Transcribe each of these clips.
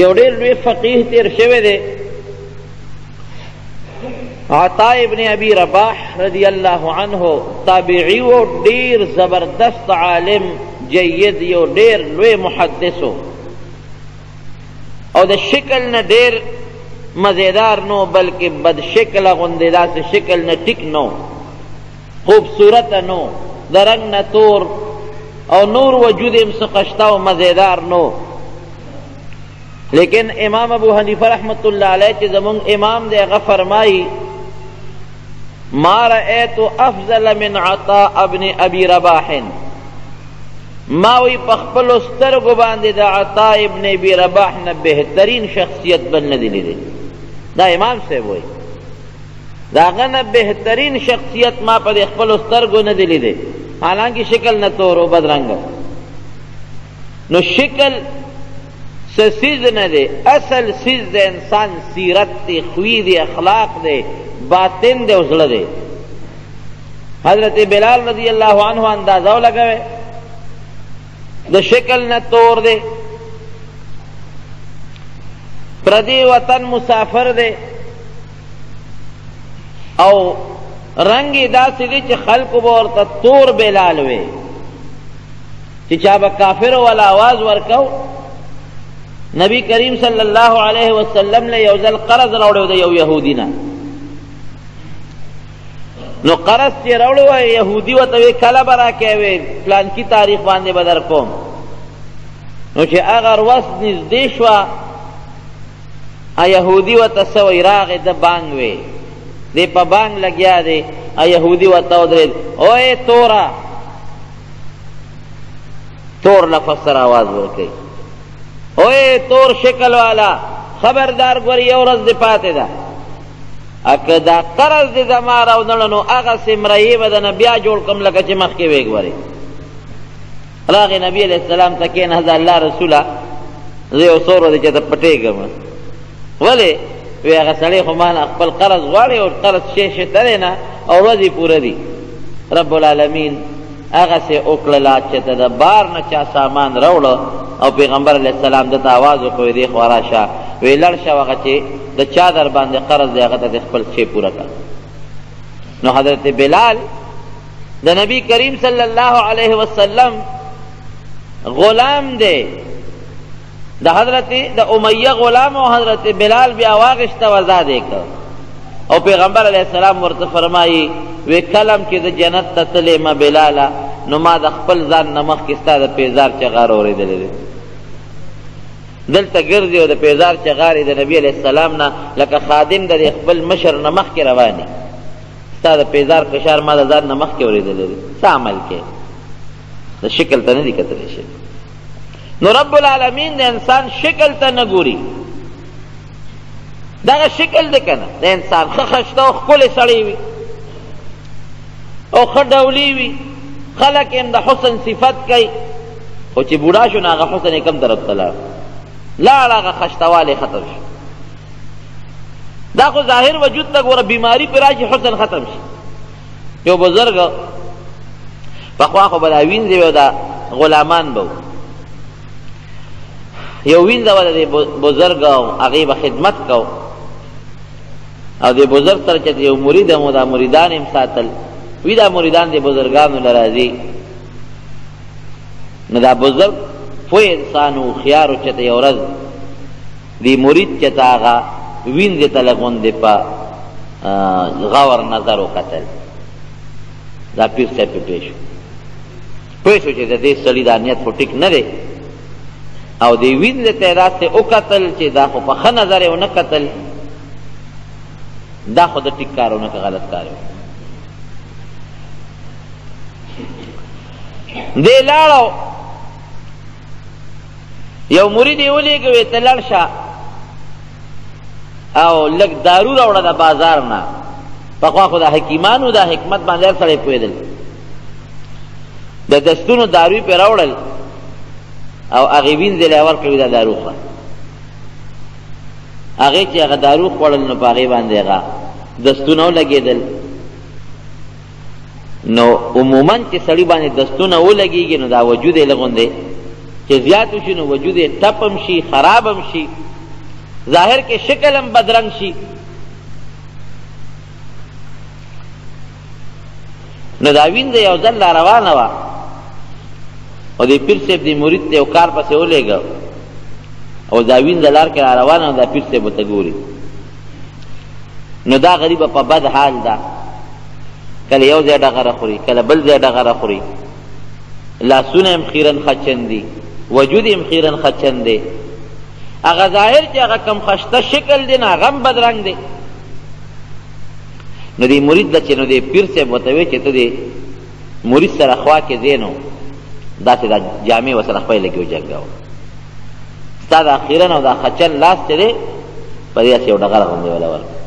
یو ډیر لوی فقیه تیر شوی دی عطا ابن ابي رباح رضی الله عنه تابعی او ډیر زبردست عالم جید یو ډیر لوی محدث او د شکل نه ډیر مزیدار نو بلکې بد شکل غوندې داسې شکل نه ټیک نو خوبصورته نو د رنګ نه تور او نور وجود هم څه خشته او مزیدار نو لیکن امام ابو حنیفه رحمت الله علیه چې زمونږ امام دی هغه فرمایي ما رأیت افضل من عطاء ابن ابي رباح ما وی په خپل سترګو باندې د عطا ابن ابي رباح نه بهترین شخصیت بل نه دی لیدلی دا امام صاحب وایي د هغه نه بهترین شخصیت ما په دې خپلو سترګو نه دی لیدی، حالانکه شکل نه تور و بد رنګ و. نو شکل څه څیز نه دی، اصل څیز د انسان سیرت دی، خوی دی، اخلاق دی، باطن دی او زړه دی. حضرت بلال رضی الله عنه اندازه ولګوئ د شکل نه تور دی پردی وطن مسافر دی او رنګ یې داسې دی چې خلکو به ورته تور بلال وی چې چا به کافر ولا आवाज ورکاو نبی کریم صلی الله علیه وسلم له یو ځل قرض راوړو د یو يهودي نه نو قرض چې راوړو يهودي وته کله برا کوي پلان کی تاریخ باندې بدر کوم نو چې هغه ورځ نږدې شوه یهودی وته سوی راغې د بانګ وې دې په بانګ لګیا دی یهودی وته ودرېد اوې تورا تور لفظ سره आवाज ورکړي اوې تور شکل والا خبردار ګور یو ورځ دی پاتې ده اکه دا قرض دی زما راو نړنو هغه سمرهی به د بیا جوړ کم لکه چې مخکې وې ګوري راغی نبی علیہ السلام ته کېنه د الله رسوله زه یو څو ورځې چې ته پټېږم ولې وی هغه سړی خو ما نه خپل قرض غواړي او قرض شی شته دی نه او ورځې پوره دي رب العالمین هغسې وکړله چې ته د بار نه چا سامان راوړه او پیغمبر علیه السلام ده ته آواز وکړو دې خوا راشه وی لړ شه هغه چې د چا در باندې قرض دی هغه ته د خپل شی پوره کړه نو حضرت بلال د نبی کریم صلی الله علیه وسلم غلام دی د حضرت د امیه غلام او حضرت بلال بیا واغشته وزاد کړ او پیغمبر علیه السلام ورته فرمایي وی کلم چې د جنت ته تلې ما بلالا نو ما د خپل ځان نمخ کې ستا د پیزار چغار اورېدلی دی دلته ګرځي او د پیزار چغارې د نبی علیه السلام نه لکه خادم د خپل مشر نمخ کې رواني ستا د پیزار فشار ما د ځان نه مخکې اورېدلی دی څه عمل کې د شکل ته نه دي کتلی شي نو رب العالمین د انسان شکل ته نه ګوري دغه شکل دی که نه د انسان ښه خشته او ښکلی سړی وي او ښه ډولي وي خلک یې د حسن صفت کوي خو چې بوډا شو نو هغه حسن یې کم طرف ته لاړ لاړ هغه خشتوالی ختم شو دا خو ظاهر وجود ته ګوره بیماری پر راشي حسن ختم شي یو بزرګ پخوا خو به دا وینځې وی او دا غلامان به یو وینځه به د بزرګ او هغې به خدمت کو او د بزرګ سره چې یو مرید هم دا مریدان هم ساتل وی دا مریدان د بزرګانو له راځي نو دا بزرګ پوه انسان و خیار و چته یو ورځ دی مرید چه تا هغه وینځې ته له غوندې په غور نظر وکتل دا پیر صاحب په پوه شو پوه شو چې د دې سړي دا نیت خو ټیک نه دی او دی وینځې ته یې داسې وکتل چې دا خو په ښه نظر یې ونه کتل دا خو د ټیک کار ونه که غلط کار یې دی لاړو یو مرید یې ولېږه وې ته لړ شه او لږ دارو راوړه د بازار نه پخوا خو د حکیمانو د حکمت باندې هر سړی پوهېدل د دستونو داروی پرې راوړل او هغې وینځې له یې ورکړې دا دارو خوړه هغې چې هغه دارو خوړل نو په هغې باندې هغه دستونه ولګېدل نو عموما چې سړی باندې دستونه ولګیږي نو دا وجود یې لغون دی چې زیات شي نو وجود یې ټپم شي خرابم شي ظاهر کې شکل هم بدرنګ شي نو دا وینځه یو ځل لا روانه وه او د پیر صاحب د مرید ته یو کار پسې ولېږه او دا وینځه لار کې را روانه ده پیر صاحب ته ګوري نو دا غریب په بد حال ده کله یو ځای ډغره خوري کله بل ځای ډغره خوري لاسونه هم خیرن خچن دي وجود هم خیرن خچن دی هغه ظاهر چې هغه کم خشته شکل دی نه هغه هم بدرنګ دی نو دې مرید له چې نو دې پیر صاحب ورته وایي چې ته دې مرید سره خوا کې دی نو داسې دا جامې ورسره خپلې لګې وجنګوه ستا دا خیرن او دا خچن لاس چې دی په دې هسې یو ډغره غوندې وله ورکړه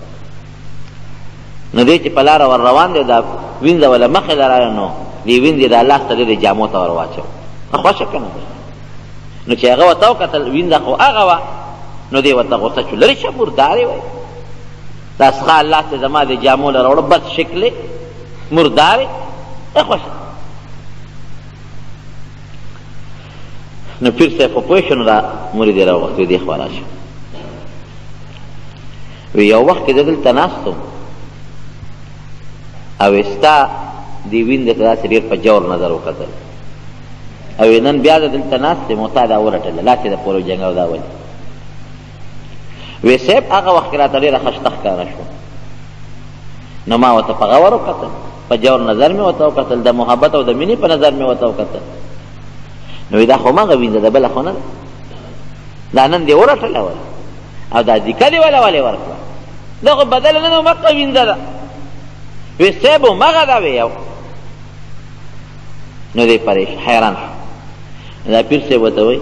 نو دی چې په لاره ور روان دی دا وینځه وله مخې له راله نو دې وینځې دا لاس ته دی د جامو ته ور واچو خوښه که نه نو چې هغه ورته وکتل وینځه خو هغه وه نو دی ورته غوسه شو لرې شه مردارې وایي دا سخا الله ته زما د جامو لره وړه بد شکلې مردار ته خوش نو پیر صاحب خو پوه شو نو دا مرید یې راوغوښتو دې خوا راشه وی یو وخت کې زه دلته ناست وم او ستا دې ویند ته داسې ډېر په جور نظر وکتل او نن بیا زه دلته ناست یم او تا دا ورټله لا چې د پورو جنګ او دا ولې وی صاحب هغه وخت راته ډیره خشته ښکاره شو نو ما ورته په غور وکتل په جور نظر مې ورته وکتل د محبت او د مینې په نظر مې ورته وکتل نو دا خو مغه وینځه د بل خو نه دا نن دی ورټل ول او دا ذکر دی ولا ولا ورکړه دا خو بدل نه مکه وینځه دا وی صاحب مغه دا وی یو نو دی پریش حیران شو دا پیر صاحب ورته وایي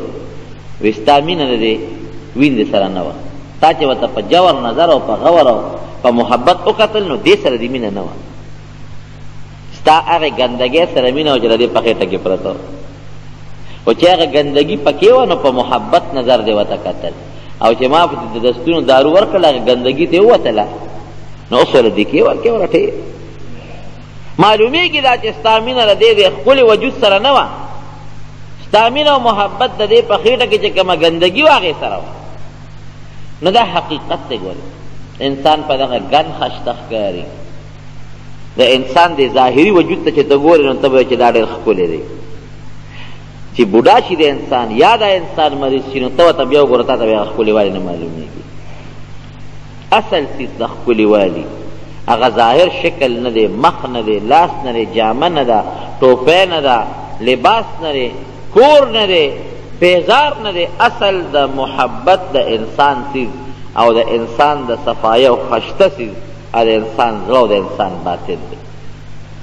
وایي ستا مینه د دې ویندې سره نه وه تا چې ورته په جور نظر او په غور او په محبت وکتل نو دې سره دې مینه نه وه ستا هغې ګندګۍ سره مینه وه چې د دې په خېټه کې پرته وه خو چې هغه ګندګي پکې وه نو په محبت نظر دې ورته کتل او چې ما په د دستونو دارو ورکړل هغه ګندګي ته ووتله نو اوس ورته دې کې ورکې ورټې معلومېږي دا چې ستا مینه د دې دې ښکلي وجود سره نه وه، ستا مینه او محبت د دې په خېټه کې چې کومه ګندګي وه هغې سره وه. نو دا حقیقت دی ګورې انسان په دغه ګن خشته ښکاري د انسان د ظاهري وجود ته چې ته ګورې نو ته به چې دا ډېر ښکلی دی چې بوډا شي د انسان یا دا انسان مریض شي نو ته ورته بیا وګوره تا ته بیا ښکلې والې نه معلومېږي اصل څیز د ښکلي والي هغه ظاهر شکل نه دی، مخ نه دی، لاس نه دی، جامه نه ده، ټوپی نه ده، لباس نه دی، کور نه دی، پیزار نه دی، اصل د محبت د انسان څیز او د انسان د صفایۍ او خشته څیز هغه د انسان زړه او د انسان باطن دی.